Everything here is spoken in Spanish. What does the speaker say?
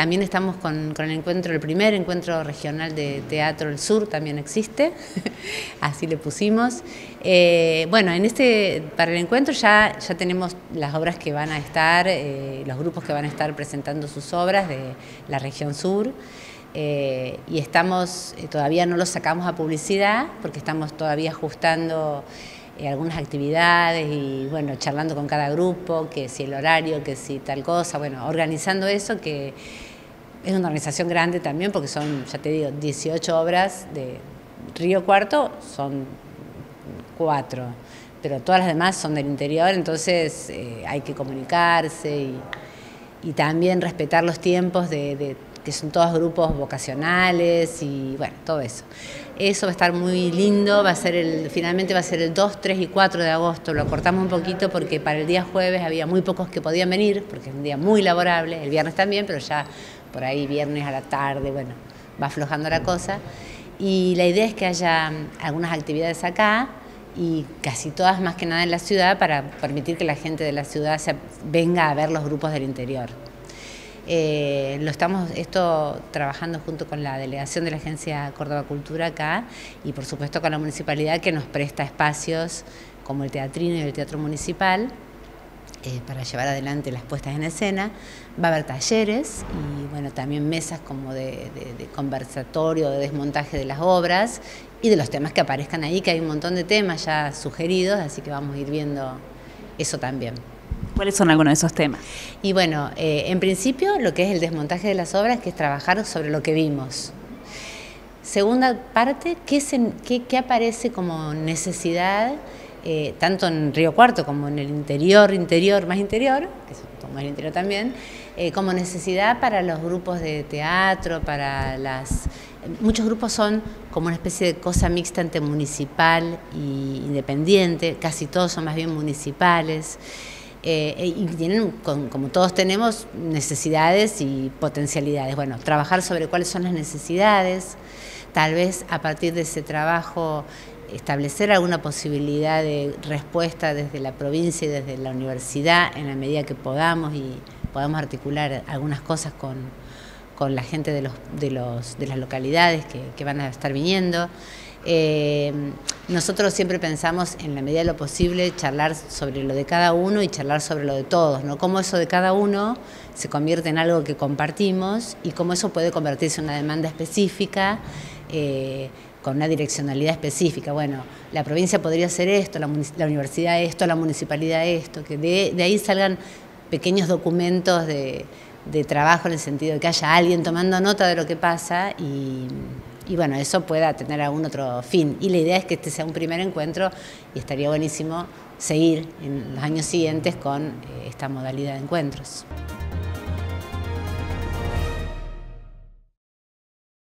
También estamos con, el encuentro, el primer encuentro regional de Teatro del Sur también existe, así le pusimos. Eh, bueno, en este, para el encuentro ya, ya tenemos las obras que van a estar, eh, los grupos que van a estar presentando sus obras de la región sur. Eh, y estamos, todavía no los sacamos a publicidad porque estamos todavía ajustando algunas actividades y bueno, charlando con cada grupo, que si el horario, que si tal cosa, bueno, organizando eso que es una organización grande también porque son, ya te digo, 18 obras de Río Cuarto, son cuatro, pero todas las demás son del interior, entonces eh, hay que comunicarse y, también respetar los tiempos de que son todos grupos vocacionales y bueno, todo eso. Eso va a estar muy lindo, va a ser el, finalmente va a ser el 2, 3 y 4 de agosto, lo cortamos un poquito porque para el día jueves había muy pocos que podían venir, porque es un día muy laborable, el viernes también, pero ya por ahí viernes a la tarde, bueno, va aflojando la cosa. Y la idea es que haya algunas actividades acá, y casi todas más que nada en la ciudad para permitir que la gente de la ciudad venga a ver los grupos del interior. Eh, lo estamos esto trabajando junto con la delegación de la Agencia Córdoba Cultura acá y por supuesto con la municipalidad que nos presta espacios como el teatrino y el teatro municipal eh, para llevar adelante las puestas en escena. Va a haber talleres y bueno, también mesas como de, de, conversatorio, de desmontaje de las obras y de los temas que aparezcan ahí, que hay un montón de temas ya sugeridos, así que vamos a ir viendo eso también. ¿Cuáles son algunos de esos temas? Y bueno, eh, en principio lo que es el desmontaje de las obras, que es trabajar sobre lo que vimos. Segunda parte, ¿qué, aparece como necesidad, eh, tanto en Río Cuarto como en el interior, interior, más interior, que es más interior también, eh, como necesidad para los grupos de teatro, para las... Muchos grupos son como una especie de cosa mixta entre municipal e independiente, casi todos son más bien municipales. Eh, y tienen, como todos tenemos, necesidades y potencialidades. Bueno, trabajar sobre cuáles son las necesidades, tal vez a partir de ese trabajo establecer alguna posibilidad de respuesta desde la provincia y desde la universidad en la medida que podamos y podamos articular algunas cosas con, con la gente de, los, de, los, de las localidades que, que van a estar viniendo. Eh, nosotros siempre pensamos, en la medida de lo posible, charlar sobre lo de cada uno y charlar sobre lo de todos, ¿no? Cómo eso de cada uno se convierte en algo que compartimos y cómo eso puede convertirse en una demanda específica. Eh, con una direccionalidad específica. Bueno, la provincia podría hacer esto, la, universidad esto, la municipalidad esto, que de, ahí salgan pequeños documentos de, de, trabajo en el sentido de que haya alguien tomando nota de lo que pasa y, y bueno, eso pueda tener algún otro fin. Y la idea es que este sea un primer encuentro y estaría buenísimo seguir en los años siguientes con eh, esta modalidad de encuentros.